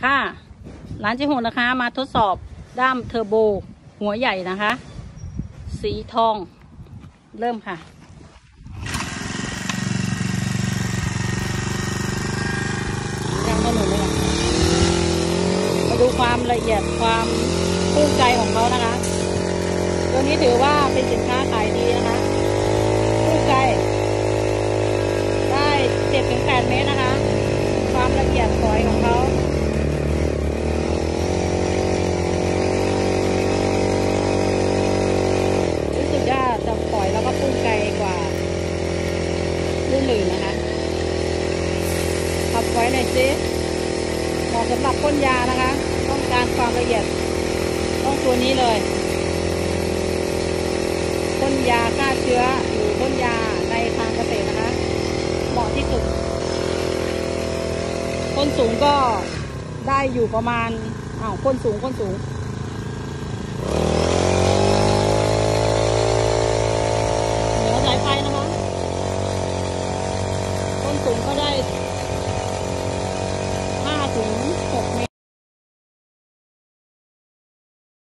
ค่ะ ร้านเจ๊หงนะคะ มาทดสอบด้ามเทอร์โบ หัวใหญ่นะคะ สีทอง เริ่มค่ะยังไม่หนุนเลยมาดูความละเอียดความภูมิใจของเขานะคะตัวนี้ถือว่าเป็นสินค้าขายดีนะคะภูมิใจ ได้เจ็ดถึงแปดเมตรนะคะ ความละเอียดสวยของเขา รู้สึกว่า ยแล้วก็พุ่งไกลกว่าลื่นหลืนนะคะขับไว้หน่อยสิเหมาะสำหรับพ่นยานะคะ ต้องการความละเอียด ต้องตัวนี้เลยพ่นยาฆ่าเชื้อหรือพ่นยาในทางเกษตรนะคะ เหมาะที่สุดพ่นสูงก็ได้อยู่ประมาณอ้าวพ่นสูงพ่นสูง ผมก็ได้